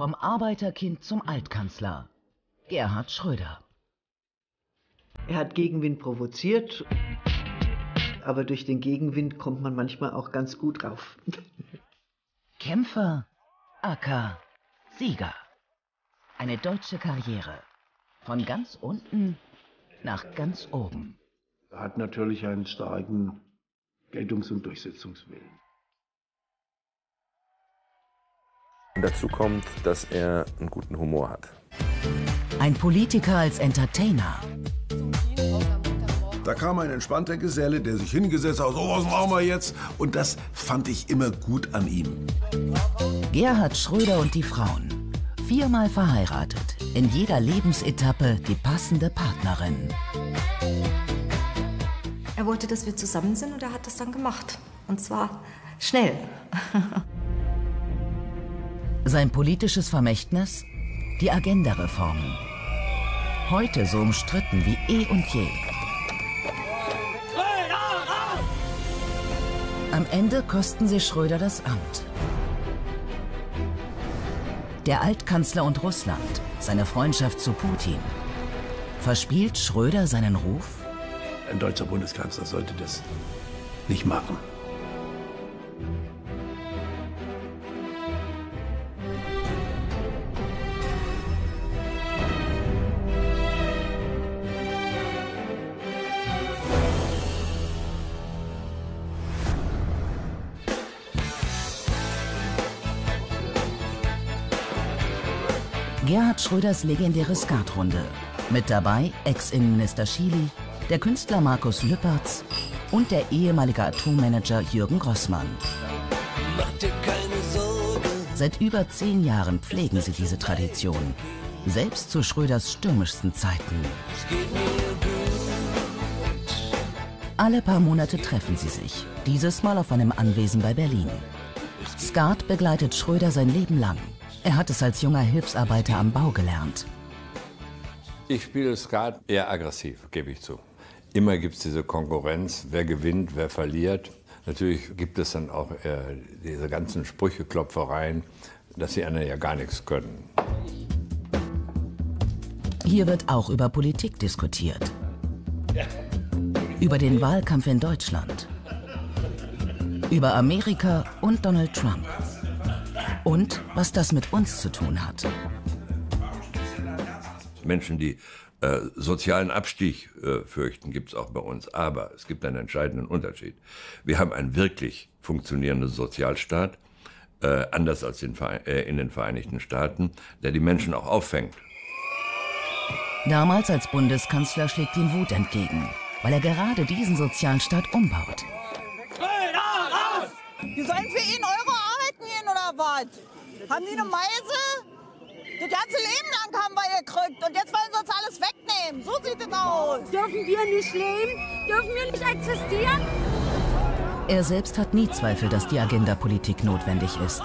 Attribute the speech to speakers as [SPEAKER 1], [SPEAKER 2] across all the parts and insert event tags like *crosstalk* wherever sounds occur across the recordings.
[SPEAKER 1] Vom Arbeiterkind zum Altkanzler. Gerhard Schröder.
[SPEAKER 2] Er hat Gegenwind provoziert, aber durch den Gegenwind kommt man manchmal auch ganz gut rauf. *laughs*
[SPEAKER 1] Kämpfer, Acker, Sieger. Eine deutsche Karriere. Von ganz unten nach ganz oben.
[SPEAKER 3] Er hat natürlich einen starken Geltungs- und Durchsetzungswillen.
[SPEAKER 4] Und dazu kommt, dass er einen guten Humor hat.
[SPEAKER 1] Ein Politiker als Entertainer.
[SPEAKER 5] Da kam ein entspannter Geselle, der sich hingesetzt hat, so was machen wir jetzt? Und das fand ich immer gut an ihm.
[SPEAKER 1] Gerhard Schröder und die Frauen. Viermal verheiratet. In jeder Lebensetappe die passende Partnerin.
[SPEAKER 6] Er wollte, dass wir zusammen sind und er hat das dann gemacht. Und zwar schnell. *laughs*
[SPEAKER 1] Sein politisches Vermächtnis? Die Agenda-Reformen. Heute so umstritten wie eh und je. Am Ende kosten sie Schröder das Amt. Der Altkanzler und Russland, seine Freundschaft zu Putin. Verspielt Schröder seinen Ruf?
[SPEAKER 3] Ein deutscher Bundeskanzler sollte das nicht machen.
[SPEAKER 1] Schröders legendäre Skatrunde. Mit dabei Ex-Innenminister Schily, der Künstler Markus Lüppertz und der ehemalige Atommanager Jürgen Grossmann. Seit über zehn Jahren pflegen sie diese Tradition. Selbst zu Schröders stürmischsten Zeiten. Alle paar Monate treffen sie sich. Dieses Mal auf einem Anwesen bei Berlin. Skat begleitet Schröder sein Leben lang. Er hat es als junger Hilfsarbeiter am Bau gelernt.
[SPEAKER 7] Ich spiele Skat eher aggressiv, gebe ich zu. Immer gibt es diese Konkurrenz, wer gewinnt, wer verliert. Natürlich gibt es dann auch äh, diese ganzen Sprücheklopfereien, dass die anderen ja gar nichts können.
[SPEAKER 1] Hier wird auch über Politik diskutiert. Über den Wahlkampf in Deutschland. Über Amerika und Donald Trump. Und was das mit uns zu tun hat.
[SPEAKER 8] Menschen, die äh, sozialen Abstieg äh, fürchten, gibt es auch bei uns. Aber es gibt einen entscheidenden Unterschied. Wir haben einen wirklich funktionierenden Sozialstaat, äh, anders als in, äh, in den Vereinigten Staaten, der die Menschen auch auffängt.
[SPEAKER 1] Damals als Bundeskanzler schlägt ihm Wut entgegen, weil er gerade diesen Sozialstaat umbaut.
[SPEAKER 9] Die sollen für ihn Euro was? Haben die eine Meise? Das ganze Leben lang haben wir gekriegt und jetzt wollen sie uns alles wegnehmen. So sieht es aus.
[SPEAKER 10] Dürfen wir nicht leben? Dürfen wir nicht existieren?
[SPEAKER 1] Er selbst hat nie Zweifel, dass die Agenda-Politik notwendig ist.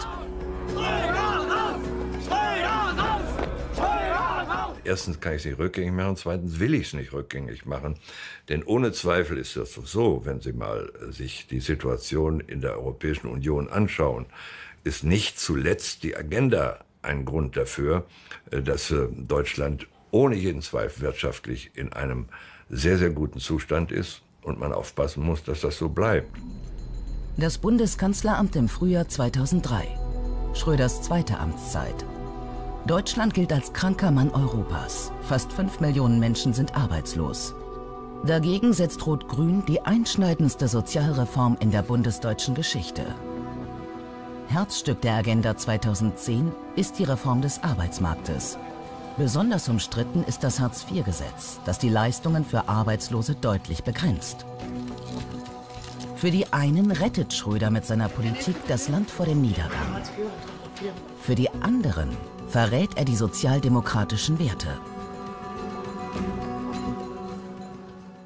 [SPEAKER 8] Erstens kann ich es nicht rückgängig machen, zweitens will ich es nicht rückgängig machen. Denn ohne Zweifel ist das so, wenn Sie mal sich die Situation in der Europäischen Union anschauen, ist nicht zuletzt die Agenda ein Grund dafür, dass Deutschland ohne jeden Zweifel wirtschaftlich in einem sehr, sehr guten Zustand ist und man aufpassen muss, dass das so bleibt.
[SPEAKER 1] Das Bundeskanzleramt im Frühjahr 2003. Schröders zweite Amtszeit. Deutschland gilt als kranker Mann Europas. Fast fünf Millionen Menschen sind arbeitslos. Dagegen setzt Rot-Grün die einschneidendste Sozialreform in der bundesdeutschen Geschichte. Herzstück der Agenda 2010 ist die Reform des Arbeitsmarktes. Besonders umstritten ist das Hartz-IV-Gesetz, das die Leistungen für Arbeitslose deutlich begrenzt. Für die einen rettet Schröder mit seiner Politik das Land vor dem Niedergang. Für die anderen verrät er die sozialdemokratischen Werte.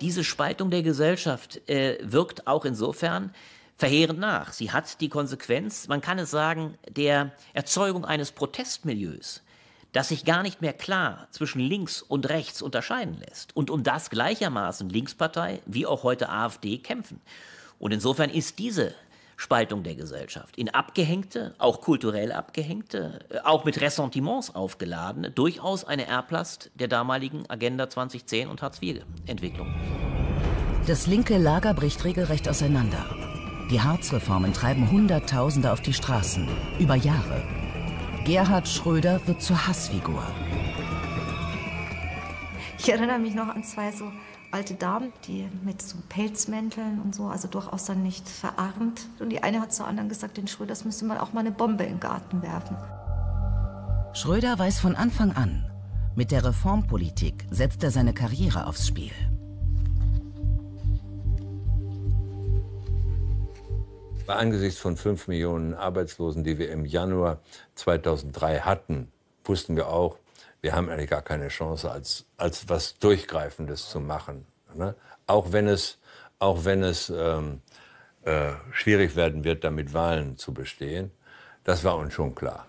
[SPEAKER 11] Diese Spaltung der Gesellschaft äh, wirkt auch insofern verheerend nach. Sie hat die Konsequenz, man kann es sagen, der Erzeugung eines Protestmilieus, das sich gar nicht mehr klar zwischen links und rechts unterscheiden lässt und um das gleichermaßen Linkspartei wie auch heute AfD kämpfen. Und insofern ist diese Spaltung der Gesellschaft. In abgehängte, auch kulturell abgehängte, äh, auch mit Ressentiments aufgeladene, durchaus eine Erblast der damaligen Agenda 2010 und Hartz-IV-Entwicklung.
[SPEAKER 1] Das linke Lager bricht regelrecht auseinander. Die Harzreformen treiben Hunderttausende auf die Straßen, über Jahre. Gerhard Schröder wird zur Hassfigur.
[SPEAKER 6] Ich erinnere mich noch an zwei so alte Damen, die mit so Pelzmänteln und so, also durchaus dann nicht verarmt. Und die eine hat zur anderen gesagt, den Schröders müsste man auch mal eine Bombe in den Garten werfen.
[SPEAKER 1] Schröder weiß von Anfang an, mit der Reformpolitik setzt er seine Karriere aufs Spiel.
[SPEAKER 7] Angesichts von 5 Millionen Arbeitslosen, die wir im Januar 2003 hatten, wussten wir auch, wir haben eigentlich gar keine Chance, als, als was Durchgreifendes zu machen. Ne? Auch wenn es, auch wenn es ähm, äh, schwierig werden wird, damit Wahlen zu bestehen. Das war uns schon klar.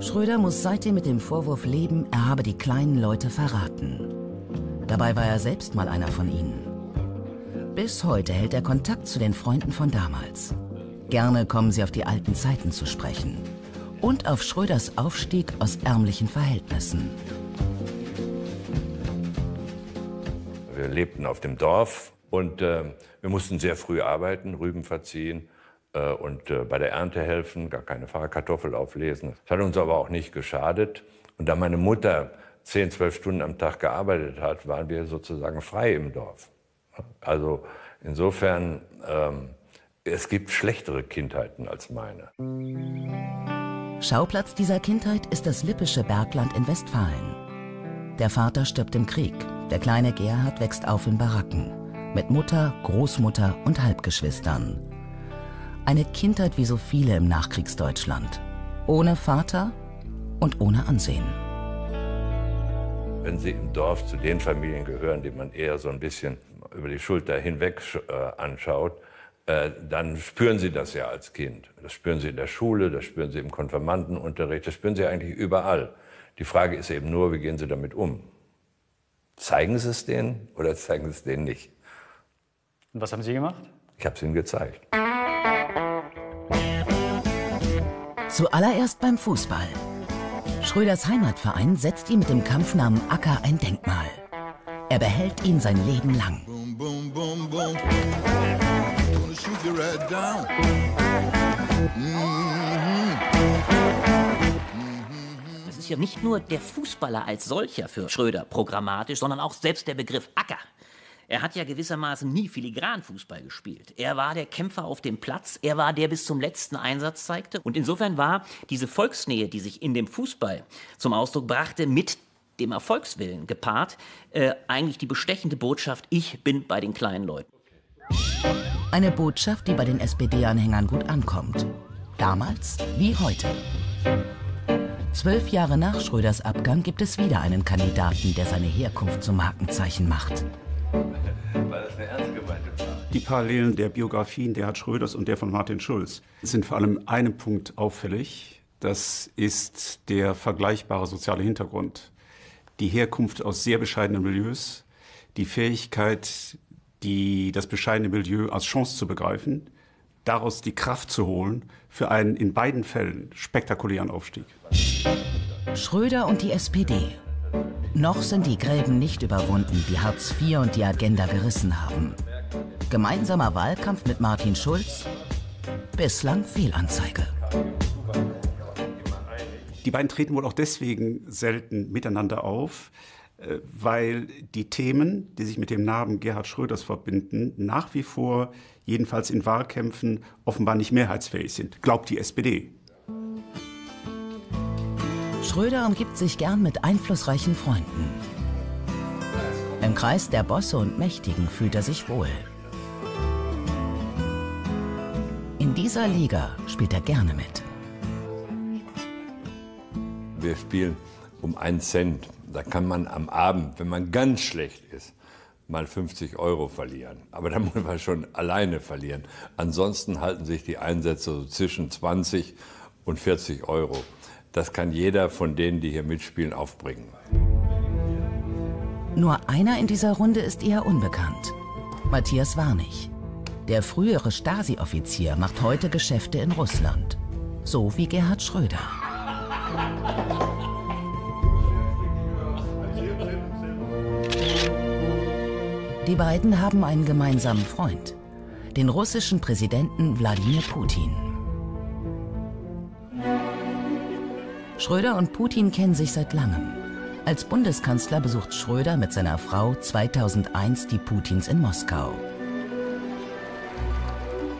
[SPEAKER 1] Schröder muss seitdem mit dem Vorwurf leben, er habe die kleinen Leute verraten. Dabei war er selbst mal einer von ihnen. Bis heute hält er Kontakt zu den Freunden von damals. Gerne kommen sie auf die alten Zeiten zu sprechen und auf Schröders Aufstieg aus ärmlichen Verhältnissen.
[SPEAKER 8] Wir lebten auf dem Dorf und äh, wir mussten sehr früh arbeiten, Rüben verziehen äh, und äh, bei der Ernte helfen, gar keine Fahrkartoffel auflesen. Das hat uns aber auch nicht geschadet. Und da meine Mutter zehn, zwölf Stunden am Tag gearbeitet hat, waren wir sozusagen frei im Dorf. Also insofern, ähm, es gibt schlechtere Kindheiten als meine.
[SPEAKER 1] Schauplatz dieser Kindheit ist das Lippische Bergland in Westfalen. Der Vater stirbt im Krieg, der kleine Gerhard wächst auf in Baracken, mit Mutter, Großmutter und Halbgeschwistern. Eine Kindheit wie so viele im Nachkriegsdeutschland. Ohne Vater und ohne Ansehen.
[SPEAKER 8] Wenn Sie im Dorf zu den Familien gehören, die man eher so ein bisschen über die Schulter hinweg äh, anschaut, äh, dann spüren Sie das ja als Kind. Das spüren Sie in der Schule, das spüren Sie im Konfirmandenunterricht, das spüren Sie eigentlich überall. Die Frage ist eben nur, wie gehen Sie damit um? Zeigen Sie es denen oder zeigen Sie es denen nicht?
[SPEAKER 12] Und was haben Sie gemacht?
[SPEAKER 8] Ich habe es Ihnen gezeigt.
[SPEAKER 1] Zuallererst beim Fußball. Schröders Heimatverein setzt ihm mit dem Kampfnamen Acker ein Denkmal. Er behält ihn sein Leben lang.
[SPEAKER 11] Es ist ja nicht nur der Fußballer als solcher für Schröder programmatisch, sondern auch selbst der Begriff Acker. Er hat ja gewissermaßen nie Filigranfußball gespielt. Er war der Kämpfer auf dem Platz, er war der bis zum letzten Einsatz zeigte. Und insofern war diese Volksnähe, die sich in dem Fußball zum Ausdruck brachte, mit dem Erfolgswillen gepaart, äh, eigentlich die bestechende Botschaft, ich bin bei den kleinen Leuten.
[SPEAKER 1] Eine Botschaft, die bei den SPD-Anhängern gut ankommt. Damals wie heute. Zwölf Jahre nach Schröders Abgang gibt es wieder einen Kandidaten, der seine Herkunft zum Markenzeichen macht.
[SPEAKER 13] Die Parallelen der Biografien Gerhard Schröders und der von Martin Schulz sind vor allem einem Punkt auffällig. Das ist der vergleichbare soziale Hintergrund die Herkunft aus sehr bescheidenen Milieus, die Fähigkeit, die, das bescheidene Milieu als Chance zu begreifen, daraus die Kraft zu holen für einen in beiden Fällen spektakulären Aufstieg.
[SPEAKER 1] Schröder und die SPD. Noch sind die Gräben nicht überwunden, die Hartz IV und die Agenda gerissen haben. Gemeinsamer Wahlkampf mit Martin Schulz? Bislang Fehlanzeige.
[SPEAKER 13] Die beiden treten wohl auch deswegen selten miteinander auf, äh, weil die Themen, die sich mit dem Namen Gerhard Schröders verbinden, nach wie vor, jedenfalls in Wahlkämpfen, offenbar nicht mehrheitsfähig sind, glaubt die SPD.
[SPEAKER 1] Schröder umgibt sich gern mit einflussreichen Freunden. Im Kreis der Bosse und Mächtigen fühlt er sich wohl. In dieser Liga spielt er gerne mit.
[SPEAKER 7] Wir spielen um einen Cent. Da kann man am Abend, wenn man ganz schlecht ist, mal 50 Euro verlieren. Aber da *laughs* muss man schon alleine verlieren. Ansonsten halten sich die Einsätze so zwischen 20 und 40 Euro. Das kann jeder von denen, die hier mitspielen, aufbringen.
[SPEAKER 1] Nur einer in dieser Runde ist eher unbekannt. Matthias Warnig. Der frühere Stasi-Offizier macht heute Geschäfte in Russland. So wie Gerhard Schröder. Die beiden haben einen gemeinsamen Freund, den russischen Präsidenten Wladimir Putin. Schröder und Putin kennen sich seit langem. Als Bundeskanzler besucht Schröder mit seiner Frau 2001 die Putins in Moskau.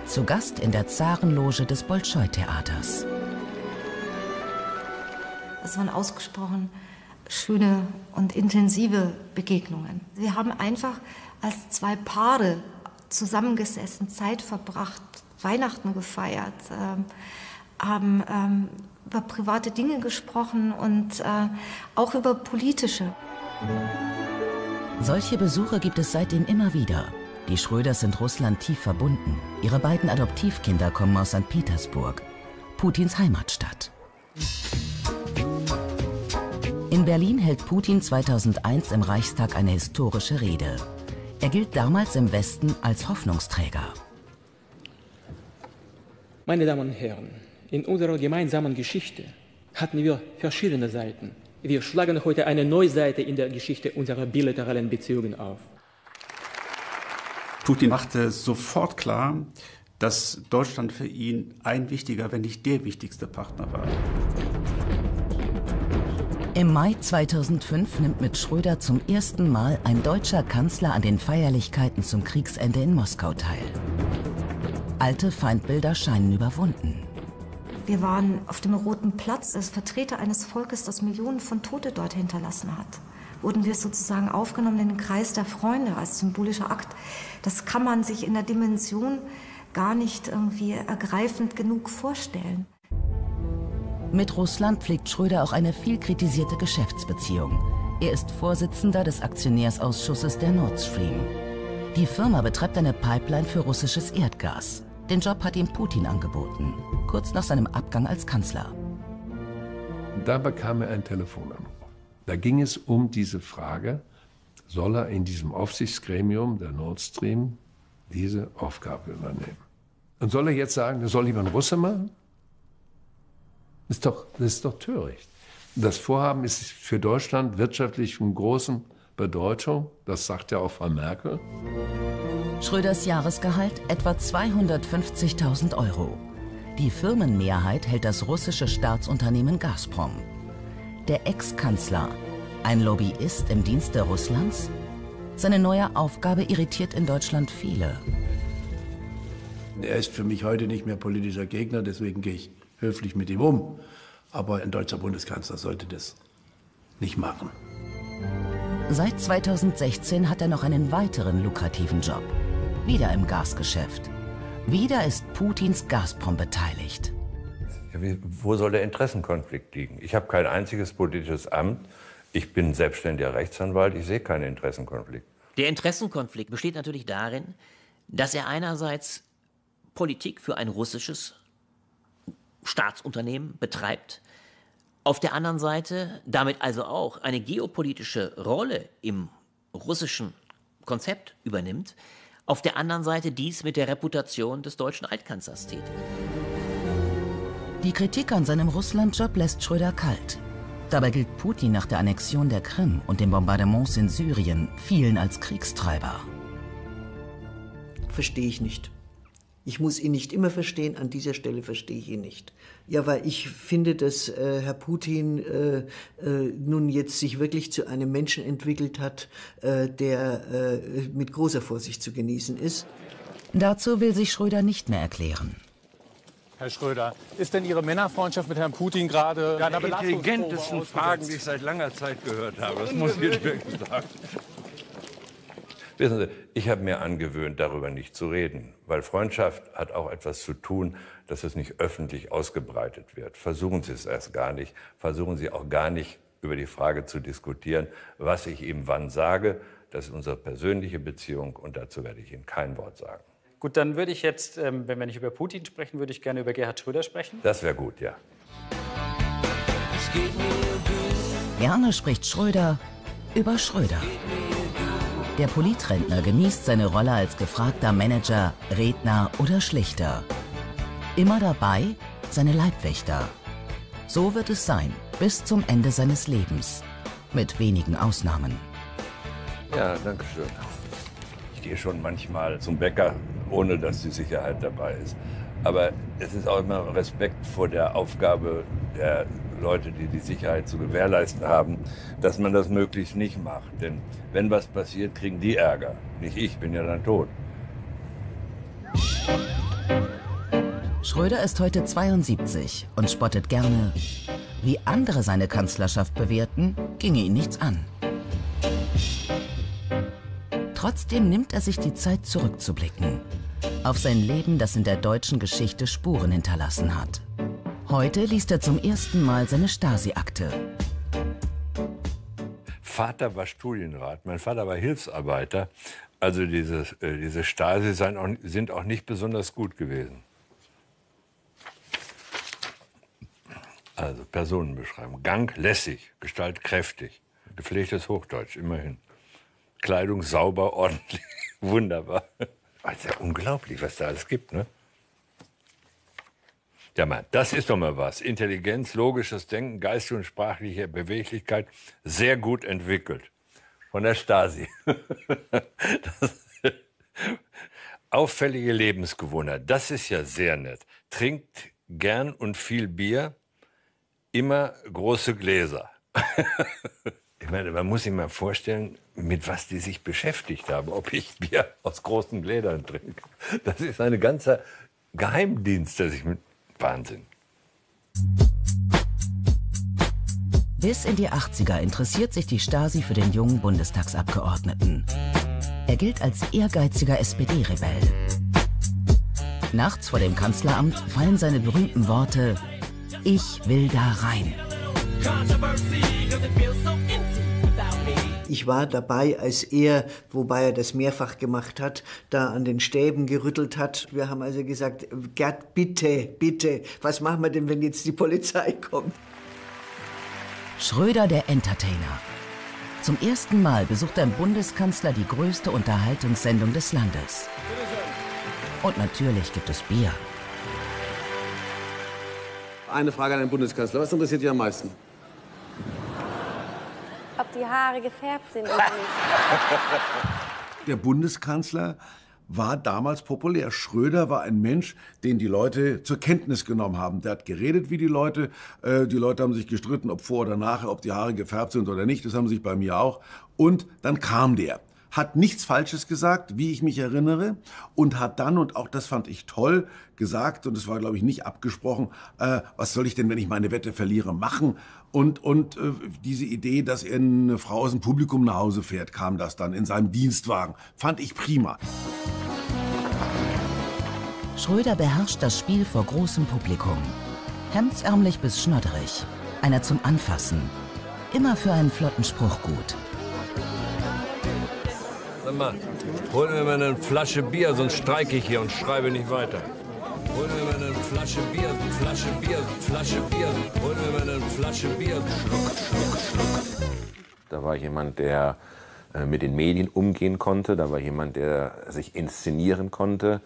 [SPEAKER 1] Zu Gast in der Zarenloge des Bolschoi-Theaters.
[SPEAKER 6] Es waren ausgesprochen schöne und intensive Begegnungen. Wir haben einfach als zwei Paare zusammengesessen, Zeit verbracht, Weihnachten gefeiert, ähm, haben ähm, über private Dinge gesprochen und äh, auch über politische.
[SPEAKER 1] Solche Besuche gibt es seitdem immer wieder. Die Schröders sind Russland tief verbunden. Ihre beiden Adoptivkinder kommen aus St. Petersburg, Putins Heimatstadt. In Berlin hält Putin 2001 im Reichstag eine historische Rede. Er gilt damals im Westen als Hoffnungsträger.
[SPEAKER 14] Meine Damen und Herren, in unserer gemeinsamen Geschichte hatten wir verschiedene Seiten. Wir schlagen heute eine neue Seite in der Geschichte unserer bilateralen Beziehungen auf.
[SPEAKER 13] Putin machte sofort klar, dass Deutschland für ihn ein wichtiger, wenn nicht der wichtigste Partner war.
[SPEAKER 1] Im Mai 2005 nimmt mit Schröder zum ersten Mal ein deutscher Kanzler an den Feierlichkeiten zum Kriegsende in Moskau teil. Alte Feindbilder scheinen überwunden.
[SPEAKER 6] Wir waren auf dem Roten Platz als Vertreter eines Volkes, das Millionen von Tote dort hinterlassen hat. Wurden wir sozusagen aufgenommen in den Kreis der Freunde als symbolischer Akt. Das kann man sich in der Dimension gar nicht irgendwie ergreifend genug vorstellen.
[SPEAKER 1] Mit Russland pflegt Schröder auch eine viel kritisierte Geschäftsbeziehung. Er ist Vorsitzender des Aktionärsausschusses der Nord Stream. Die Firma betreibt eine Pipeline für russisches Erdgas. Den Job hat ihm Putin angeboten, kurz nach seinem Abgang als Kanzler.
[SPEAKER 3] Da bekam er einen Telefonanruf. Da ging es um diese Frage, soll er in diesem Aufsichtsgremium der Nord Stream diese Aufgabe übernehmen? Und soll er jetzt sagen, das soll lieber ein Russe machen? Das ist doch, das ist doch töricht. Das Vorhaben ist für Deutschland wirtschaftlich von großem Bedeutung. Das sagt ja auch Frau Merkel.
[SPEAKER 1] Schröders Jahresgehalt etwa 250.000 Euro. Die Firmenmehrheit hält das russische Staatsunternehmen Gazprom. Der Ex-Kanzler, ein Lobbyist im Dienste Russlands? Seine neue Aufgabe irritiert in Deutschland viele.
[SPEAKER 3] Er ist für mich heute nicht mehr politischer Gegner, deswegen gehe ich höflich mit ihm um. Aber ein deutscher Bundeskanzler sollte das nicht machen.
[SPEAKER 1] Seit 2016 hat er noch einen weiteren lukrativen Job. Wieder im Gasgeschäft. Wieder ist Putins Gazprom beteiligt.
[SPEAKER 8] Ja, wie, wo soll der Interessenkonflikt liegen? Ich habe kein einziges politisches Amt. Ich bin selbstständiger Rechtsanwalt. Ich sehe keinen Interessenkonflikt.
[SPEAKER 11] Der Interessenkonflikt besteht natürlich darin, dass er einerseits Politik für ein russisches Staatsunternehmen betreibt, auf der anderen Seite damit also auch eine geopolitische Rolle im russischen Konzept übernimmt, auf der anderen Seite dies mit der Reputation des deutschen Altkanzlers tätigt.
[SPEAKER 1] Die Kritik an seinem Russlandjob lässt Schröder kalt. Dabei gilt Putin nach der Annexion der Krim und den Bombardements in Syrien vielen als Kriegstreiber.
[SPEAKER 2] Verstehe ich nicht. Ich muss ihn nicht immer verstehen, an dieser Stelle verstehe ich ihn nicht. Ja, weil ich finde, dass äh, Herr Putin äh, äh, nun jetzt sich wirklich zu einem Menschen entwickelt hat, äh, der äh, mit großer Vorsicht zu genießen ist.
[SPEAKER 1] Dazu will sich Schröder nicht mehr erklären.
[SPEAKER 15] Herr Schröder, ist denn Ihre Männerfreundschaft mit Herrn Putin gerade
[SPEAKER 8] ja, die intelligentesten Fragen, die ich seit langer Zeit gehört habe. Das muss ich wirklich sagen. Wissen Sie, ich habe mir angewöhnt, darüber nicht zu reden, weil Freundschaft hat auch etwas zu tun, dass es nicht öffentlich ausgebreitet wird. Versuchen Sie es erst gar nicht. Versuchen Sie auch gar nicht über die Frage zu diskutieren, was ich ihm wann sage. Das ist unsere persönliche Beziehung und dazu werde ich Ihnen kein Wort sagen.
[SPEAKER 12] Gut, dann würde ich jetzt, ähm, wenn wir nicht über Putin sprechen, würde ich gerne über Gerhard Schröder sprechen.
[SPEAKER 8] Das wäre gut, ja.
[SPEAKER 1] Gerne spricht Schröder über Schröder. Der Politrentner genießt seine Rolle als gefragter Manager, Redner oder Schlichter. Immer dabei seine Leibwächter. So wird es sein, bis zum Ende seines Lebens. Mit wenigen Ausnahmen.
[SPEAKER 8] Ja, danke schön. Ich gehe schon manchmal zum Bäcker, ohne dass die Sicherheit dabei ist. Aber es ist auch immer Respekt vor der Aufgabe der Leute, die die Sicherheit zu gewährleisten haben, dass man das möglichst nicht macht. Denn wenn was passiert, kriegen die Ärger. Nicht ich, bin ja dann tot.
[SPEAKER 1] Schröder ist heute 72 und spottet gerne. Wie andere seine Kanzlerschaft bewerten, ginge ihn nichts an. Trotzdem nimmt er sich die Zeit zurückzublicken. Auf sein Leben, das in der deutschen Geschichte Spuren hinterlassen hat. Heute liest er zum ersten Mal seine Stasi-Akte.
[SPEAKER 8] Vater war Studienrat, mein Vater war Hilfsarbeiter. Also diese, äh, diese Stasi sind auch, sind auch nicht besonders gut gewesen. Also Personenbeschreibung. Gang lässig, Gestalt kräftig, gepflegtes Hochdeutsch, immerhin. Kleidung sauber, *laughs* ordentlich, wunderbar. Also ja unglaublich, was da alles gibt, ne? Ja, Mann, das ist doch mal was. Intelligenz, logisches Denken, geistige und sprachliche Beweglichkeit sehr gut entwickelt. Von der Stasi. *laughs* Auffällige Lebensgewohnheit, das ist ja sehr nett. Trinkt gern und viel Bier, immer große Gläser. *laughs* Ich meine, man muss sich mal vorstellen, mit was die sich beschäftigt haben, ob ich Bier aus großen Gläsern trinke. Das ist ein ganzer Geheimdienst, der sich mit Wahnsinn.
[SPEAKER 1] Bis in die 80er interessiert sich die Stasi für den jungen Bundestagsabgeordneten. Er gilt als ehrgeiziger SPD-Rebell. Nachts vor dem Kanzleramt fallen seine berühmten Worte Ich will da rein.
[SPEAKER 2] Ich war dabei, als er, wobei er das mehrfach gemacht hat, da an den Stäben gerüttelt hat. Wir haben also gesagt, Gerd, bitte, bitte, was machen wir denn, wenn jetzt die Polizei kommt?
[SPEAKER 1] Schröder der Entertainer. Zum ersten Mal besucht ein Bundeskanzler die größte Unterhaltungssendung des Landes. Und natürlich gibt es Bier.
[SPEAKER 16] Eine Frage an den Bundeskanzler. Was interessiert dich am meisten?
[SPEAKER 10] Die Haare gefärbt sind. *laughs*
[SPEAKER 5] Der Bundeskanzler war damals populär. Schröder war ein Mensch, den die Leute zur Kenntnis genommen haben. Der hat geredet wie die Leute. Äh, Die Leute haben sich gestritten, ob vor oder nachher, ob die Haare gefärbt sind oder nicht. Das haben sich bei mir auch. Und dann kam der. Hat nichts Falsches gesagt, wie ich mich erinnere, und hat dann, und auch das fand ich toll, gesagt, und es war, glaube ich, nicht abgesprochen, äh, was soll ich denn, wenn ich meine Wette verliere, machen? Und, und äh, diese Idee, dass er eine Frau aus dem Publikum nach Hause fährt, kam das dann in seinem Dienstwagen. Fand ich prima.
[SPEAKER 1] Schröder beherrscht das Spiel vor großem Publikum. Hemdsärmlich bis schnodderig. Einer zum Anfassen. Immer für einen flotten Spruch gut.
[SPEAKER 8] Sag mal, hol mir mal eine Flasche Bier, sonst streike ich hier und schreibe nicht weiter. Hol mir mal eine Flasche Bier, Flasche Bier, Flasche Bier. Hol mir mal eine Flasche Bier. Schluck, schluck, schluck.
[SPEAKER 4] Da war jemand, der äh, mit den Medien umgehen konnte. Da war jemand, der sich inszenieren konnte.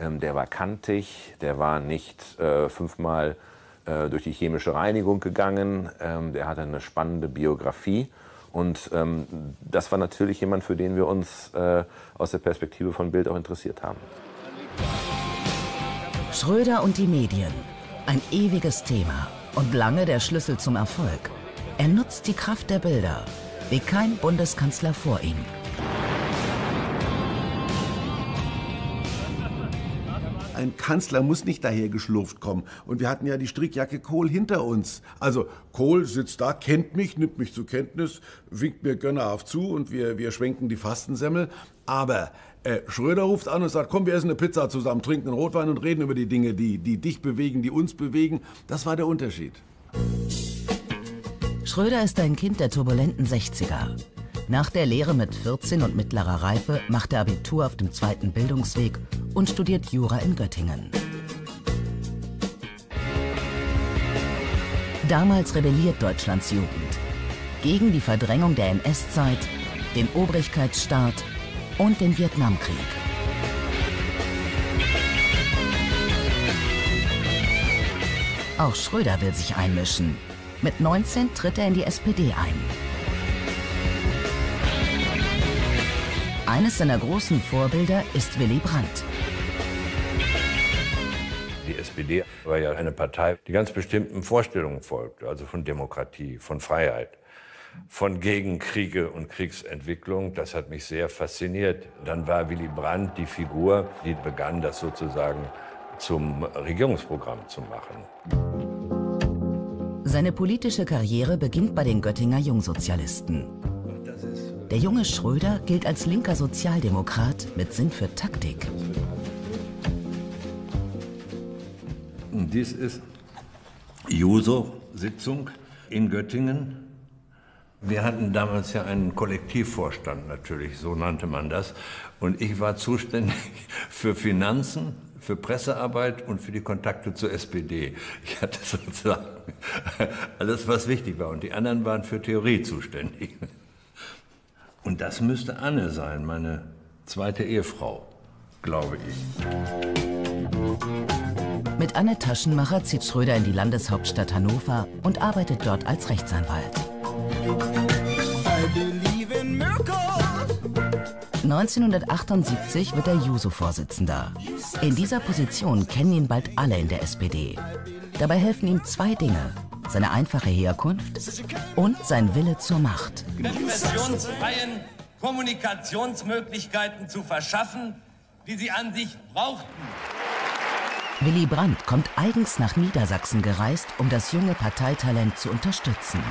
[SPEAKER 4] Ähm, der war kantig. Der war nicht äh, fünfmal äh, durch die chemische Reinigung gegangen. Ähm, der hatte eine spannende Biografie. Und ähm, das war natürlich jemand, für den wir uns äh, aus der Perspektive von Bild auch interessiert haben.
[SPEAKER 1] Schröder und die Medien. Ein ewiges Thema und lange der Schlüssel zum Erfolg. Er nutzt die Kraft der Bilder, wie kein Bundeskanzler vor ihm.
[SPEAKER 5] Ein Kanzler muss nicht daher geschlurft kommen. Und wir hatten ja die Strickjacke Kohl hinter uns. Also Kohl sitzt da, kennt mich, nimmt mich zur Kenntnis, winkt mir gönnerhaft zu und wir, wir schwenken die Fastensemmel. Aber äh, Schröder ruft an und sagt, komm, wir essen eine Pizza zusammen, trinken einen Rotwein und reden über die Dinge, die, die dich bewegen, die uns bewegen. Das war der Unterschied.
[SPEAKER 1] Schröder ist ein Kind der turbulenten 60er. Nach der Lehre mit 14 und mittlerer Reife macht er Abitur auf dem zweiten Bildungsweg und studiert Jura in Göttingen. Damals rebelliert Deutschlands Jugend. Gegen die Verdrängung der NS-Zeit den Obrigkeitsstaat und den Vietnamkrieg. Auch Schröder will sich einmischen. Mit 19 tritt er in die SPD ein. Eines seiner großen Vorbilder ist Willy Brandt.
[SPEAKER 8] Die SPD war ja eine Partei, die ganz bestimmten Vorstellungen folgte, also von Demokratie, von Freiheit, von Gegenkriege und Kriegsentwicklung. Das hat mich sehr fasziniert. Dann war Willy Brandt die Figur, die begann, das sozusagen zum Regierungsprogramm zu machen.
[SPEAKER 1] Seine politische Karriere beginnt bei den Göttinger Jungsozialisten. Der junge Schröder gilt als linker Sozialdemokrat mit Sinn für Taktik.
[SPEAKER 8] Dies ist Juso-Sitzung in Göttingen. Wir hatten damals ja einen Kollektivvorstand natürlich, so nannte man das. Und ich war zuständig *laughs* für Finanzen, für Pressearbeit und für die Kontakte zur SPD. Ich hatte *laughs* sozusagen alles, was wichtig war. Und die anderen waren für Theorie zuständig. Und das müsste Anne sein, meine zweite Ehefrau, glaube ich.
[SPEAKER 1] Mit Anne Taschenmacher zieht Schröder in die Landeshauptstadt Hannover und arbeitet dort als Rechtsanwalt. 1978 wird er Juso-Vorsitzender. In dieser Position kennen ihn bald alle in der SPD. Dabei helfen ihm zwei Dinge. Seine einfache Herkunft und sein Wille zur Macht.
[SPEAKER 17] Repressionsfreien Kommunikationsmöglichkeiten zu verschaffen, die sie an sich brauchten.
[SPEAKER 1] Willy Brandt kommt eigens nach Niedersachsen gereist, um das junge Parteitalent zu unterstützen.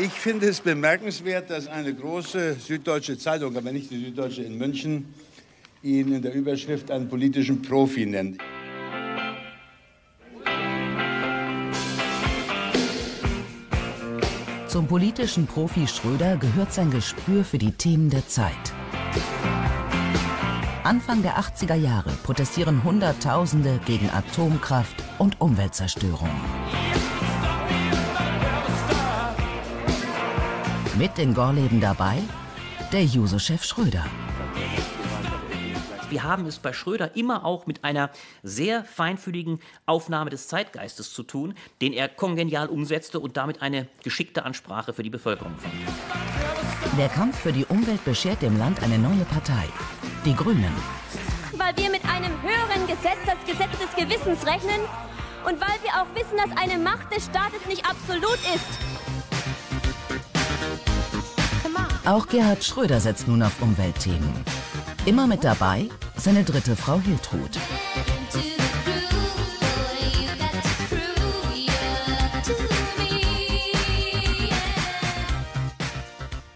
[SPEAKER 18] Ich finde es bemerkenswert, dass eine große süddeutsche Zeitung, aber nicht die Süddeutsche in München, ihn in der Überschrift einen politischen Profi nennt.
[SPEAKER 1] Zum politischen Profi Schröder gehört sein Gespür für die Themen der Zeit. Anfang der 80er Jahre protestieren Hunderttausende gegen Atomkraft und Umweltzerstörung. Mit in Gorleben dabei der Juso-Chef Schröder.
[SPEAKER 11] Wir haben es bei Schröder immer auch mit einer sehr feinfühligen Aufnahme des Zeitgeistes zu tun, den er kongenial umsetzte und damit eine geschickte Ansprache für die Bevölkerung fand.
[SPEAKER 1] Der Kampf für die Umwelt beschert dem Land eine neue Partei, die Grünen.
[SPEAKER 10] Weil wir mit einem höheren Gesetz, das Gesetz des Gewissens, rechnen und weil wir auch wissen, dass eine Macht des Staates nicht absolut ist.
[SPEAKER 1] Auch Gerhard Schröder setzt nun auf Umweltthemen. Immer mit dabei seine dritte Frau Hiltrud.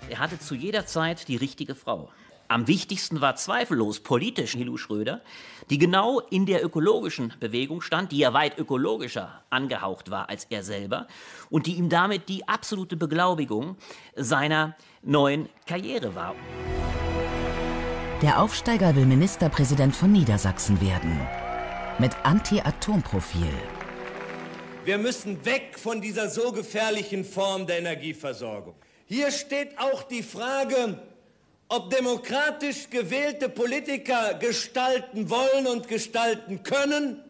[SPEAKER 11] Er hatte zu jeder Zeit die richtige Frau. Am wichtigsten war zweifellos politisch Hilu Schröder, die genau in der ökologischen Bewegung stand, die ja weit ökologischer angehaucht war als er selber und die ihm damit die absolute Beglaubigung seiner neuen Karriere war.
[SPEAKER 1] Der Aufsteiger will Ministerpräsident von Niedersachsen werden. Mit Anti-Atom-Profil.
[SPEAKER 17] Wir müssen weg von dieser so gefährlichen Form der Energieversorgung. Hier steht auch die Frage, ob demokratisch gewählte Politiker gestalten wollen und gestalten können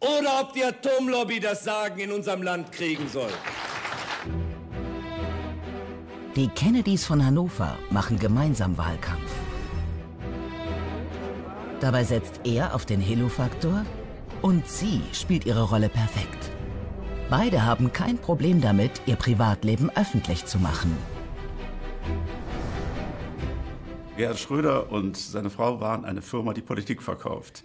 [SPEAKER 17] oder ob die Atomlobby das Sagen in unserem Land kriegen soll.
[SPEAKER 1] Die Kennedys von Hannover machen gemeinsam Wahlkampf. Dabei setzt er auf den Helo-Faktor und sie spielt ihre Rolle perfekt. Beide haben kein Problem damit, ihr Privatleben öffentlich zu machen.
[SPEAKER 13] Gerhard Schröder und seine Frau waren eine Firma, die Politik verkauft.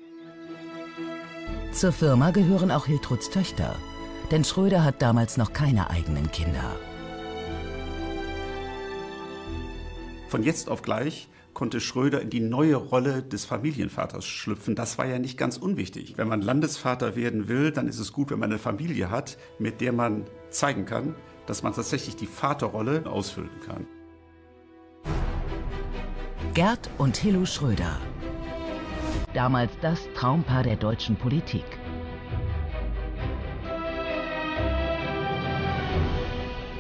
[SPEAKER 1] Zur Firma gehören auch Hiltruds Töchter, denn Schröder hat damals noch keine eigenen Kinder.
[SPEAKER 13] Von jetzt auf gleich konnte Schröder in die neue Rolle des Familienvaters schlüpfen. Das war ja nicht ganz unwichtig. Wenn man Landesvater werden will, dann ist es gut, wenn man eine Familie hat, mit der man zeigen kann, dass man tatsächlich die Vaterrolle ausfüllen kann.
[SPEAKER 1] Gerd und Hillo Schröder. Damals das Traumpaar der deutschen Politik.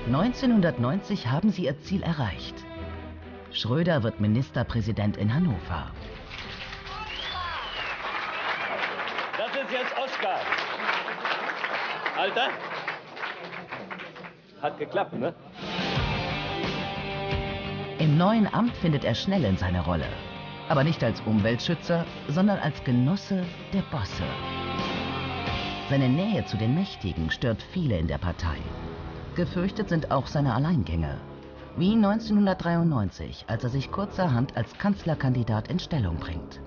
[SPEAKER 1] »1990 haben sie ihr Ziel erreicht.« Schröder wird Ministerpräsident in Hannover.
[SPEAKER 17] Das ist jetzt Oscar. Alter. Hat geklappt, ne?
[SPEAKER 1] Im neuen Amt findet er schnell in seine Rolle. Aber nicht als Umweltschützer, sondern als Genosse der Bosse. Seine Nähe zu den Mächtigen stört viele in der Partei. Gefürchtet sind auch seine Alleingänge. Wie 1993, als er sich kurzerhand als Kanzlerkandidat in Stellung bringt.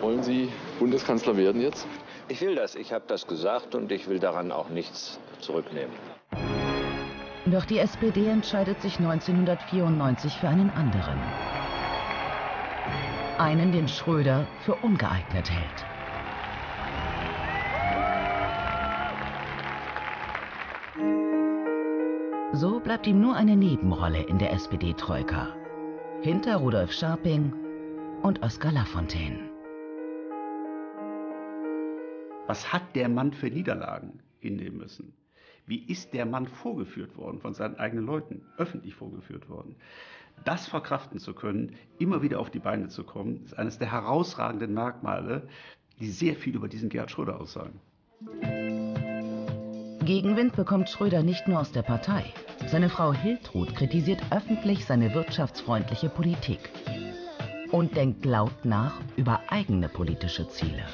[SPEAKER 19] Wollen Sie Bundeskanzler werden jetzt?
[SPEAKER 20] Ich will das, ich habe das gesagt und ich will daran auch nichts zurücknehmen.
[SPEAKER 1] Doch die SPD entscheidet sich 1994 für einen anderen. Einen, den Schröder für ungeeignet hält. So bleibt ihm nur eine Nebenrolle in der SPD-Troika. Hinter Rudolf Scharping und Oskar Lafontaine.
[SPEAKER 13] Was hat der Mann für Niederlagen hinnehmen müssen? Wie ist der Mann vorgeführt worden von seinen eigenen Leuten, öffentlich vorgeführt worden? Das verkraften zu können, immer wieder auf die Beine zu kommen, ist eines der herausragenden Merkmale, die sehr viel über diesen Gerhard Schröder aussagen.
[SPEAKER 1] Gegenwind bekommt Schröder nicht nur aus der Partei. Seine Frau Hiltrud kritisiert öffentlich seine wirtschaftsfreundliche Politik und denkt laut nach über eigene politische Ziele.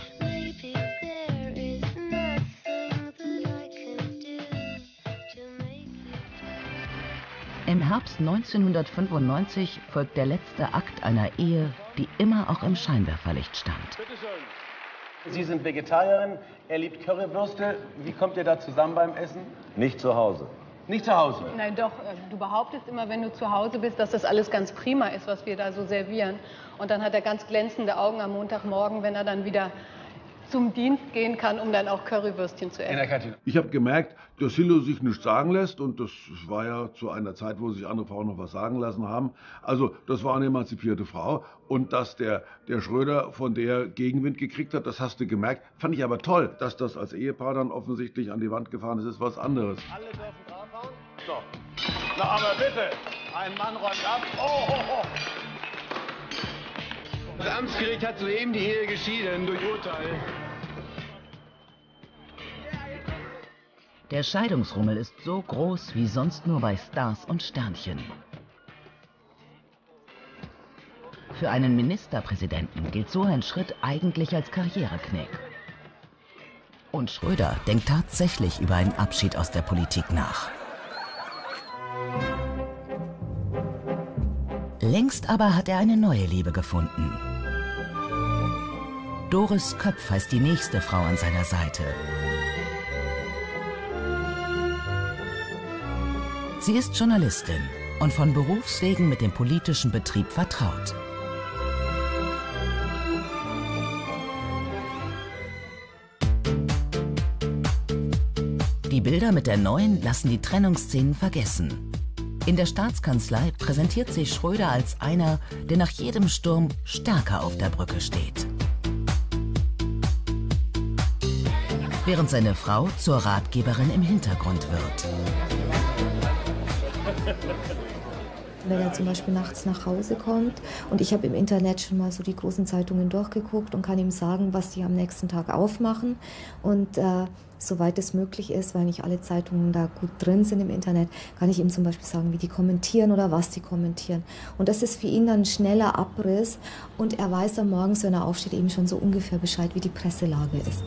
[SPEAKER 1] Im Herbst 1995 folgt der letzte Akt einer Ehe, die immer auch im Scheinwerferlicht stand.
[SPEAKER 16] Sie sind Vegetarierin, er liebt Currywürste. Wie kommt ihr da zusammen beim Essen?
[SPEAKER 20] Nicht zu Hause.
[SPEAKER 16] Nicht zu Hause.
[SPEAKER 21] Nein, doch. äh, Du behauptest immer, wenn du zu Hause bist, dass das alles ganz prima ist, was wir da so servieren. Und dann hat er ganz glänzende Augen am Montagmorgen, wenn er dann wieder zum Dienst gehen kann, um dann auch Currywürstchen zu essen.
[SPEAKER 5] Ich habe gemerkt, dass Hilo sich nichts sagen lässt und das war ja zu einer Zeit, wo sich andere Frauen noch was sagen lassen haben. Also das war eine emanzipierte Frau und dass der, der Schröder von der Gegenwind gekriegt hat, das hast du gemerkt. Fand ich aber toll, dass das als Ehepaar dann offensichtlich an die Wand gefahren ist, ist was anderes.
[SPEAKER 16] Alle dürfen draufhauen? So. Na, aber bitte. Ein Mann räumt ab. Oh, oh, oh.
[SPEAKER 22] Das Amtsgericht hat soeben die Ehe geschieden durch Urteil.
[SPEAKER 1] Der Scheidungsrummel ist so groß wie sonst nur bei Stars und Sternchen. Für einen Ministerpräsidenten gilt so ein Schritt eigentlich als Karriereknick. Und Schröder denkt tatsächlich über einen Abschied aus der Politik nach. Längst aber hat er eine neue Liebe gefunden. Doris Köpf heißt die nächste Frau an seiner Seite. Sie ist Journalistin und von Berufswegen mit dem politischen Betrieb vertraut. Die Bilder mit der neuen lassen die Trennungsszenen vergessen. In der Staatskanzlei präsentiert sich Schröder als einer, der nach jedem Sturm stärker auf der Brücke steht. Während seine Frau zur Ratgeberin im Hintergrund wird.
[SPEAKER 6] Wenn er zum Beispiel nachts nach Hause kommt und ich habe im Internet schon mal so die großen Zeitungen durchgeguckt und kann ihm sagen, was die am nächsten Tag aufmachen. Und äh, soweit es möglich ist, weil nicht alle Zeitungen da gut drin sind im Internet, kann ich ihm zum Beispiel sagen, wie die kommentieren oder was die kommentieren. Und das ist für ihn dann ein schneller Abriss und er weiß am Morgen, wenn er aufsteht, eben schon so ungefähr Bescheid, wie die Presselage ist.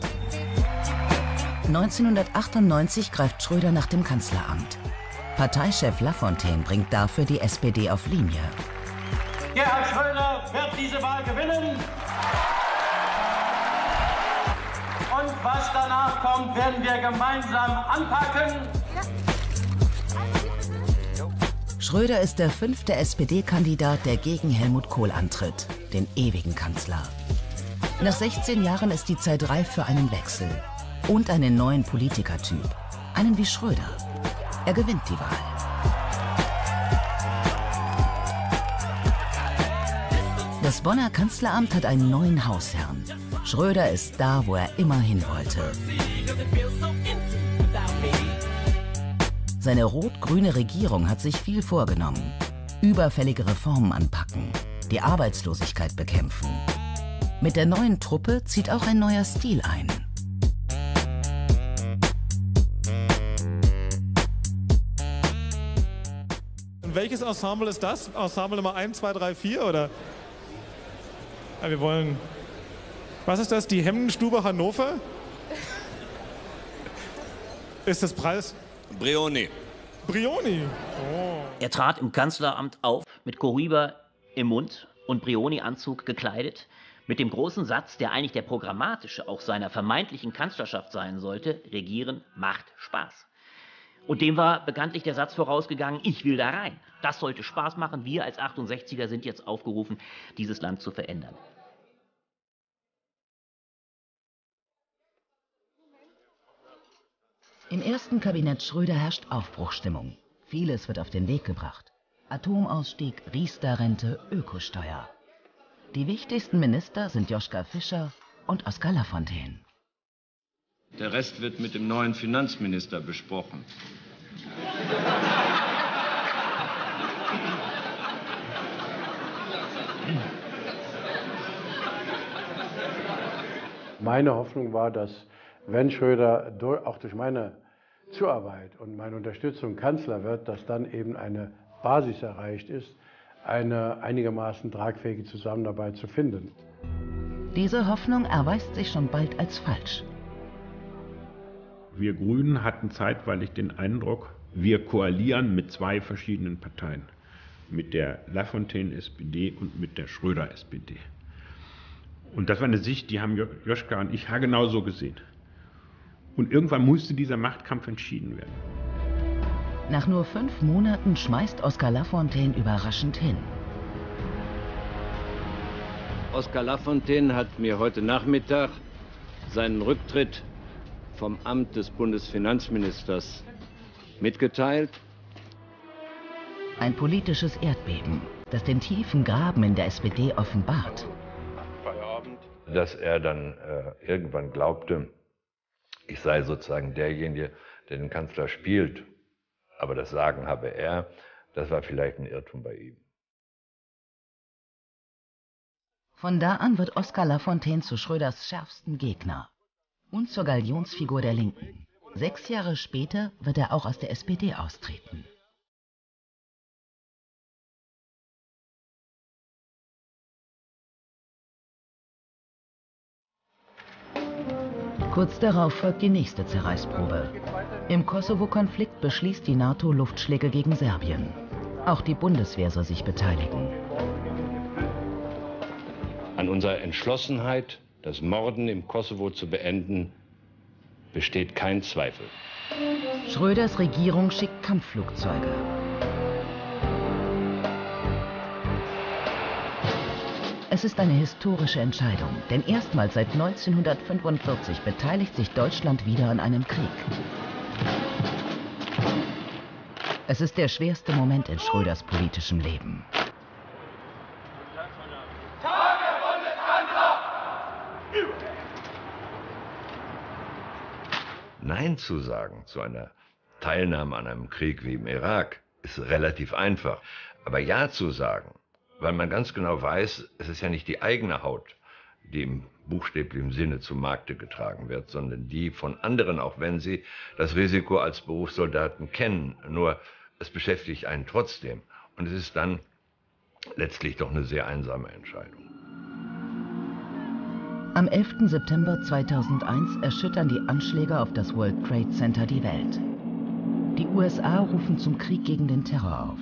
[SPEAKER 1] 1998 greift Schröder nach dem Kanzleramt. Parteichef Lafontaine bringt dafür die SPD auf Linie.
[SPEAKER 23] Gerhard Schröder wird diese Wahl gewinnen. Und was danach kommt, werden wir gemeinsam anpacken.
[SPEAKER 1] Schröder ist der fünfte SPD-Kandidat, der gegen Helmut Kohl antritt, den ewigen Kanzler. Nach 16 Jahren ist die Zeit reif für einen Wechsel und einen neuen Politikertyp, einen wie Schröder. Er gewinnt die Wahl. Das Bonner Kanzleramt hat einen neuen Hausherrn. Schröder ist da, wo er immer hin wollte. Seine rot-grüne Regierung hat sich viel vorgenommen. Überfällige Reformen anpacken, die Arbeitslosigkeit bekämpfen. Mit der neuen Truppe zieht auch ein neuer Stil ein.
[SPEAKER 15] Welches Ensemble ist das? Ensemble Nummer 1, 2, 3, 4 oder? Ja, wir wollen. Was ist das? Die Hemdenstube Hannover? Ist das Preis?
[SPEAKER 17] Brioni.
[SPEAKER 15] Brioni.
[SPEAKER 11] Oh. Er trat im Kanzleramt auf mit Koriba im Mund und Brioni-Anzug gekleidet, mit dem großen Satz, der eigentlich der programmatische auch seiner vermeintlichen Kanzlerschaft sein sollte: Regieren macht Spaß. Und dem war bekanntlich der Satz vorausgegangen, ich will da rein. Das sollte Spaß machen. Wir als 68er sind jetzt aufgerufen, dieses Land zu verändern.
[SPEAKER 1] Im ersten Kabinett Schröder herrscht Aufbruchstimmung. Vieles wird auf den Weg gebracht. Atomausstieg, Riester-Rente, Ökosteuer. Die wichtigsten Minister sind Joschka Fischer und Oskar Lafontaine.
[SPEAKER 24] Der Rest wird mit dem neuen Finanzminister besprochen.
[SPEAKER 25] Meine Hoffnung war, dass wenn Schröder auch durch meine Zuarbeit und meine Unterstützung Kanzler wird, dass dann eben eine Basis erreicht ist, eine einigermaßen tragfähige Zusammenarbeit zu finden.
[SPEAKER 1] Diese Hoffnung erweist sich schon bald als falsch.
[SPEAKER 26] Wir Grünen hatten zeitweilig den Eindruck, wir koalieren mit zwei verschiedenen Parteien. Mit der Lafontaine SPD und mit der Schröder SPD. Und das war eine Sicht, die haben Joschka und ich haargenau so gesehen. Und irgendwann musste dieser Machtkampf entschieden werden.
[SPEAKER 1] Nach nur fünf Monaten schmeißt Oskar Lafontaine überraschend hin.
[SPEAKER 24] Oskar Lafontaine hat mir heute Nachmittag seinen Rücktritt vom Amt des Bundesfinanzministers mitgeteilt.
[SPEAKER 1] Ein politisches Erdbeben, das den tiefen Graben in der SPD offenbart.
[SPEAKER 8] Dass er dann äh, irgendwann glaubte, ich sei sozusagen derjenige, der den Kanzler spielt, aber das Sagen habe er, das war vielleicht ein Irrtum bei ihm.
[SPEAKER 1] Von da an wird Oskar Lafontaine zu Schröders schärfsten Gegner und zur Galionsfigur der Linken. Sechs Jahre später wird er auch aus der SPD austreten. Kurz darauf folgt die nächste Zerreißprobe. Im Kosovo-Konflikt beschließt die NATO Luftschläge gegen Serbien. Auch die Bundeswehr soll sich beteiligen.
[SPEAKER 24] An unserer Entschlossenheit das Morden im Kosovo zu beenden, besteht kein Zweifel.
[SPEAKER 1] Schröders Regierung schickt Kampfflugzeuge. Es ist eine historische Entscheidung, denn erstmals seit 1945 beteiligt sich Deutschland wieder an einem Krieg. Es ist der schwerste Moment in Schröders politischem Leben.
[SPEAKER 8] Nein zu sagen zu einer Teilnahme an einem Krieg wie im Irak ist relativ einfach. Aber Ja zu sagen, weil man ganz genau weiß, es ist ja nicht die eigene Haut, die im buchstäblichen Sinne zum Markte getragen wird, sondern die von anderen, auch wenn sie das Risiko als Berufssoldaten kennen. Nur es beschäftigt einen trotzdem. Und es ist dann letztlich doch eine sehr einsame Entscheidung.
[SPEAKER 1] Am 11. September 2001 erschüttern die Anschläge auf das World Trade Center die Welt. Die USA rufen zum Krieg gegen den Terror auf.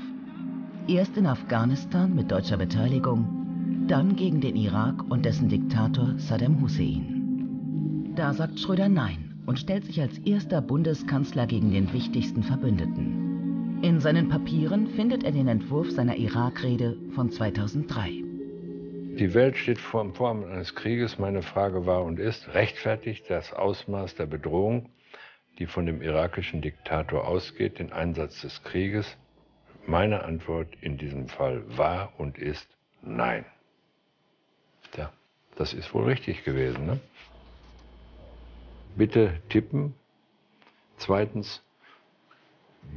[SPEAKER 1] Erst in Afghanistan mit deutscher Beteiligung, dann gegen den Irak und dessen Diktator Saddam Hussein. Da sagt Schröder Nein und stellt sich als erster Bundeskanzler gegen den wichtigsten Verbündeten. In seinen Papieren findet er den Entwurf seiner Irakrede von 2003.
[SPEAKER 3] Die Welt steht vor dem Form eines Krieges. Meine Frage war und ist, rechtfertigt das Ausmaß der Bedrohung, die von dem irakischen Diktator ausgeht, den Einsatz des Krieges? Meine Antwort in diesem Fall war und ist nein. Tja, das ist wohl richtig gewesen. Ne? Bitte tippen. Zweitens,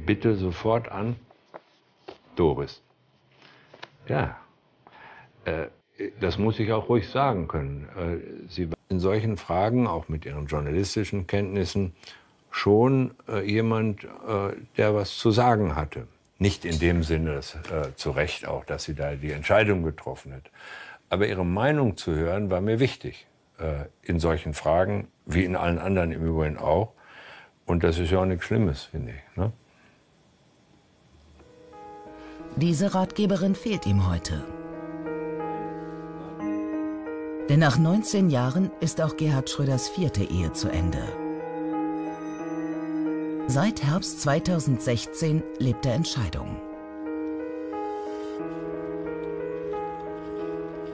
[SPEAKER 8] bitte sofort an Doris. Ja, äh, das muss ich auch ruhig sagen können. Äh, sie war in solchen Fragen, auch mit ihren journalistischen Kenntnissen, schon äh, jemand, äh, der was zu sagen hatte. Nicht in dem Sinne, dass, äh, zu Recht auch, dass sie da die Entscheidung getroffen hat. Aber ihre Meinung zu hören, war mir wichtig. Äh, in solchen Fragen, wie in allen anderen im Übrigen auch. Und das ist ja auch nichts Schlimmes, finde ich. Ne?
[SPEAKER 1] Diese Ratgeberin fehlt ihm heute. Denn nach 19 Jahren ist auch Gerhard Schröders vierte Ehe zu Ende. Seit Herbst 2016 lebt er in Scheidung.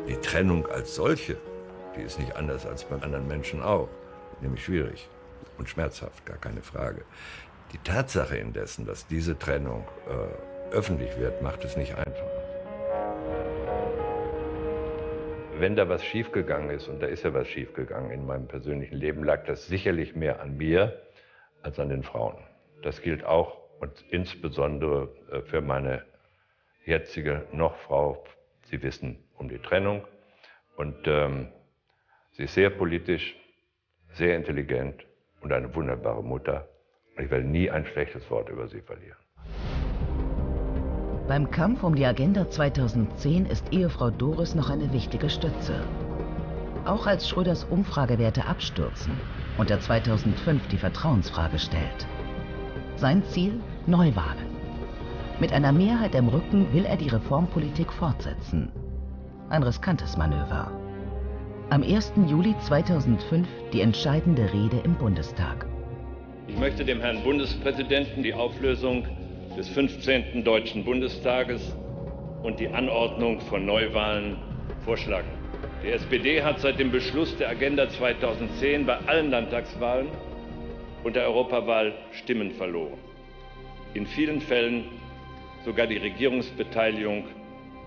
[SPEAKER 8] Die Trennung als solche, die ist nicht anders als bei anderen Menschen auch, nämlich schwierig und schmerzhaft, gar keine Frage. Die Tatsache indessen, dass diese Trennung äh, öffentlich wird, macht es nicht einfach. Wenn da was schiefgegangen ist, und da ist ja was schiefgegangen in meinem persönlichen Leben, lag das sicherlich mehr an mir als an den Frauen. Das gilt auch und insbesondere äh, für meine jetzige Nochfrau. Sie wissen um die Trennung und ähm, sie ist sehr politisch, sehr intelligent und eine wunderbare Mutter. Ich werde nie ein schlechtes Wort über sie verlieren.
[SPEAKER 1] Beim Kampf um die Agenda 2010 ist Ehefrau Doris noch eine wichtige Stütze. Auch als Schröders Umfragewerte abstürzen und er 2005 die Vertrauensfrage stellt. Sein Ziel? Neuwahlen. Mit einer Mehrheit im Rücken will er die Reformpolitik fortsetzen. Ein riskantes Manöver. Am 1. Juli 2005 die entscheidende Rede im Bundestag.
[SPEAKER 24] Ich möchte dem Herrn Bundespräsidenten die Auflösung des 15. Deutschen Bundestages und die Anordnung von Neuwahlen vorschlagen. Die SPD hat seit dem Beschluss der Agenda 2010 bei allen Landtagswahlen und der Europawahl Stimmen verloren. In vielen Fällen sogar die Regierungsbeteiligung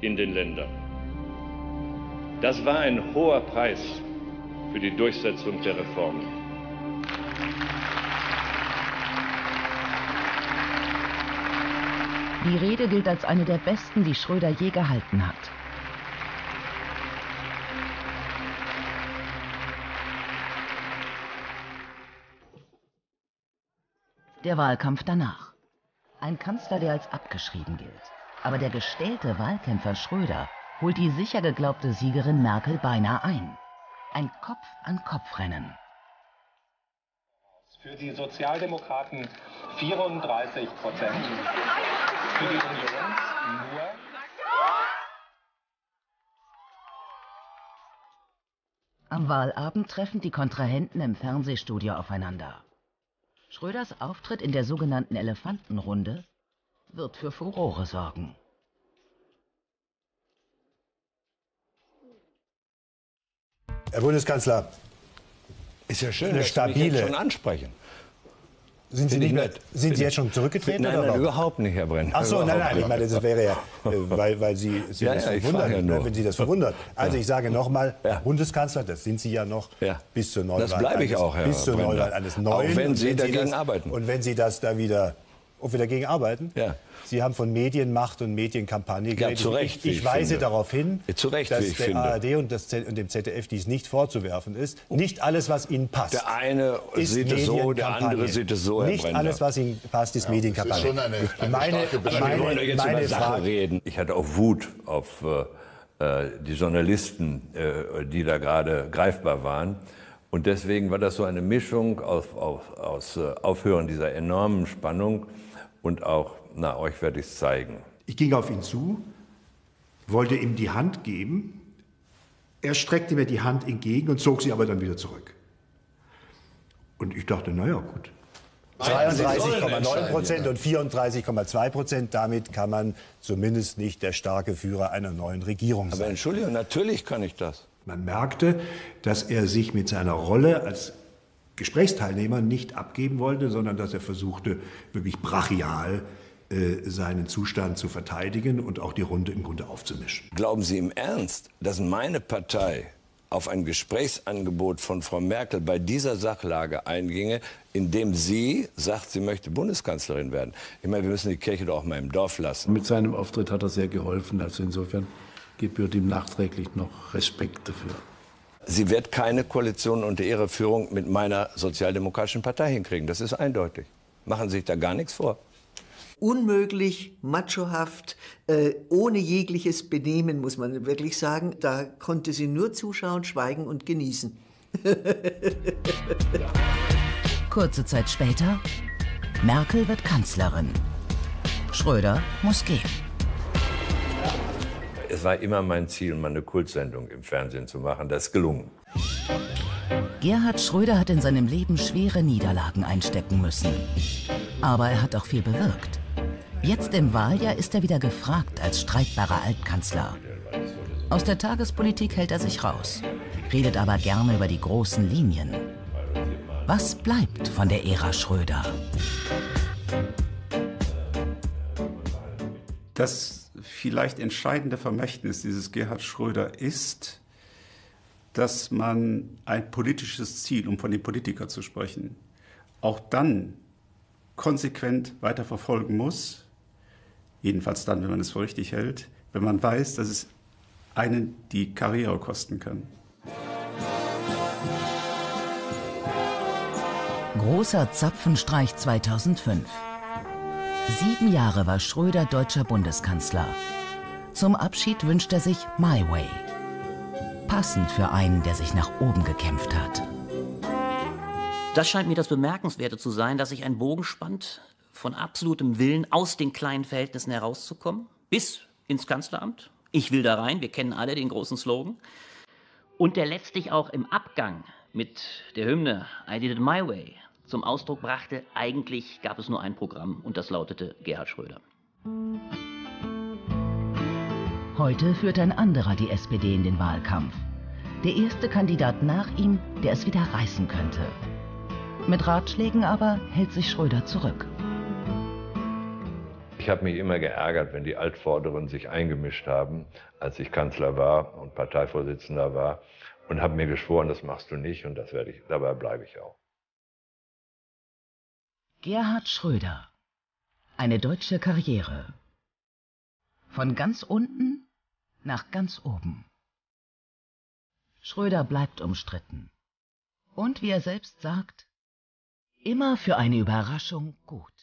[SPEAKER 24] in den Ländern. Das war ein hoher Preis für die Durchsetzung der Reformen.
[SPEAKER 1] Die Rede gilt als eine der besten, die Schröder je gehalten hat. Der Wahlkampf danach. Ein Kanzler, der als abgeschrieben gilt. Aber der gestellte Wahlkämpfer Schröder holt die sicher geglaubte Siegerin Merkel beinahe ein. Ein Kopf-an-Kopf-Rennen.
[SPEAKER 27] Für die Sozialdemokraten 34 Prozent. Für die Union nur.
[SPEAKER 1] Am Wahlabend treffen die Kontrahenten im Fernsehstudio aufeinander. Schröders Auftritt in der sogenannten Elefantenrunde wird für Furore sorgen.
[SPEAKER 28] Herr Bundeskanzler,
[SPEAKER 8] ist ja schön,
[SPEAKER 28] eine
[SPEAKER 8] dass
[SPEAKER 28] stabile.
[SPEAKER 8] Sie mich jetzt schon ansprechen.
[SPEAKER 28] Sind Sie, nicht
[SPEAKER 8] ich
[SPEAKER 28] mehr, sind Sie jetzt schon zurückgetreten?
[SPEAKER 8] Nein,
[SPEAKER 28] oder
[SPEAKER 8] nein, überhaupt nicht, Herr Brenner.
[SPEAKER 28] Ach so, nein, nein, ich meine, das wäre ja, äh, *laughs* weil, weil Sie, Sie
[SPEAKER 8] Ja,
[SPEAKER 28] das
[SPEAKER 8] ja, frage ja nur.
[SPEAKER 28] wenn Sie das verwundert. Also ich sage nochmal, Bundeskanzler, das sind Sie ja noch, bis zur Neuwahl.
[SPEAKER 8] Das bleibe ich auch, Herr
[SPEAKER 28] Bis zur. Neuwahl eines
[SPEAKER 8] Auch
[SPEAKER 28] Neuen.
[SPEAKER 8] wenn
[SPEAKER 28] Und
[SPEAKER 8] Sie dagegen
[SPEAKER 28] das,
[SPEAKER 8] arbeiten.
[SPEAKER 28] Und wenn Sie das da wieder, ob wir dagegen arbeiten?
[SPEAKER 8] Ja.
[SPEAKER 28] Sie haben von Medienmacht und Medienkampagne
[SPEAKER 8] Ja,
[SPEAKER 28] geredet.
[SPEAKER 8] zu Recht,
[SPEAKER 28] ich, ich
[SPEAKER 8] ich
[SPEAKER 28] weise
[SPEAKER 8] finde.
[SPEAKER 28] darauf hin,
[SPEAKER 8] Zu Recht,
[SPEAKER 28] dass der
[SPEAKER 8] finde.
[SPEAKER 28] ARD und, das Z und dem ZDF dies nicht vorzuwerfen ist. Nicht alles, was ihnen passt.
[SPEAKER 8] Der eine
[SPEAKER 28] ist
[SPEAKER 8] sieht es so, der andere sieht es so, Herr
[SPEAKER 28] Nicht
[SPEAKER 8] Brenner.
[SPEAKER 28] alles, was ihnen passt, ist Medienkampagne.
[SPEAKER 8] schon eine- eine
[SPEAKER 28] meine, meine,
[SPEAKER 8] Wir wollen doch jetzt
[SPEAKER 28] meine
[SPEAKER 8] über Sache
[SPEAKER 28] Frage,
[SPEAKER 8] reden. Ich hatte auch Wut auf äh, äh, die Journalisten, äh, die da gerade greifbar waren. Und deswegen war das so eine Mischung aus, aus, aus äh, Aufhören dieser enormen Spannung und auch, na, euch werde ich es zeigen.
[SPEAKER 28] Ich ging auf ihn zu, wollte ihm die Hand geben. Er streckte mir die Hand entgegen und zog sie aber dann wieder zurück. Und ich dachte, naja, gut.
[SPEAKER 8] Sie sollen
[SPEAKER 28] 33,9 Prozent und 34,2 Prozent. Damit kann man zumindest nicht der starke Führer einer neuen Regierung sein.
[SPEAKER 8] Aber Entschuldigung, natürlich kann ich das.
[SPEAKER 28] Man merkte, dass er sich mit seiner Rolle als Gesprächsteilnehmer nicht abgeben wollte, sondern dass er versuchte, wirklich brachial äh, seinen Zustand zu verteidigen und auch die Runde im Grunde aufzumischen.
[SPEAKER 8] Glauben Sie im Ernst, dass meine Partei
[SPEAKER 17] auf ein Gesprächsangebot von Frau Merkel bei dieser Sachlage einginge, indem sie sagt, sie möchte Bundeskanzlerin werden. Ich meine, wir müssen die Kirche doch auch mal im Dorf lassen.
[SPEAKER 25] Mit seinem Auftritt hat er sehr geholfen. Also insofern gebührt ihm nachträglich noch Respekt dafür.
[SPEAKER 17] Sie wird keine Koalition unter ihrer Führung mit meiner Sozialdemokratischen Partei hinkriegen. Das ist eindeutig. Machen Sie sich da gar nichts vor.
[SPEAKER 29] Unmöglich, machohaft, äh, ohne jegliches Benehmen, muss man wirklich sagen. Da konnte sie nur zuschauen, schweigen und genießen. *laughs*
[SPEAKER 1] Kurze Zeit später, Merkel wird Kanzlerin. Schröder muss gehen.
[SPEAKER 8] Es war immer mein Ziel, mal eine Kultsendung im Fernsehen zu machen. Das ist gelungen.
[SPEAKER 1] Gerhard Schröder hat in seinem Leben schwere Niederlagen einstecken müssen. Aber er hat auch viel bewirkt. Jetzt im Wahljahr ist er wieder gefragt als streitbarer Altkanzler. Aus der Tagespolitik hält er sich raus, redet aber gerne über die großen Linien. Was bleibt von der Ära Schröder?
[SPEAKER 13] Das vielleicht entscheidende Vermächtnis dieses Gerhard Schröder ist, dass man ein politisches Ziel, um von den Politikern zu sprechen, auch dann konsequent weiter verfolgen muss, jedenfalls dann, wenn man es für richtig hält, wenn man weiß, dass es einen die Karriere kosten kann.
[SPEAKER 1] Großer Zapfenstreich 2005. Sieben Jahre war Schröder deutscher Bundeskanzler. Zum Abschied wünscht er sich My Way. Passend für einen, der sich nach oben gekämpft hat.
[SPEAKER 11] Das scheint mir das Bemerkenswerte zu sein, dass sich ein Bogen spannt von absolutem Willen, aus den kleinen Verhältnissen herauszukommen, bis ins Kanzleramt. Ich will da rein, wir kennen alle den großen Slogan. Und der letztlich auch im Abgang mit der Hymne I Did It My Way zum Ausdruck brachte, eigentlich gab es nur ein Programm und das lautete Gerhard Schröder.
[SPEAKER 1] Heute führt ein anderer die SPD in den Wahlkampf. Der erste Kandidat nach ihm, der es wieder reißen könnte. Mit Ratschlägen aber hält sich Schröder zurück.
[SPEAKER 8] Ich habe mich immer geärgert, wenn die Altvorderen sich eingemischt haben, als ich Kanzler war und Parteivorsitzender war und habe mir geschworen, das machst du nicht und das werde ich, dabei bleibe ich auch.
[SPEAKER 1] Gerhard Schröder. Eine deutsche Karriere. Von ganz unten nach ganz oben. Schröder bleibt umstritten. Und wie er selbst sagt, immer für eine Überraschung gut.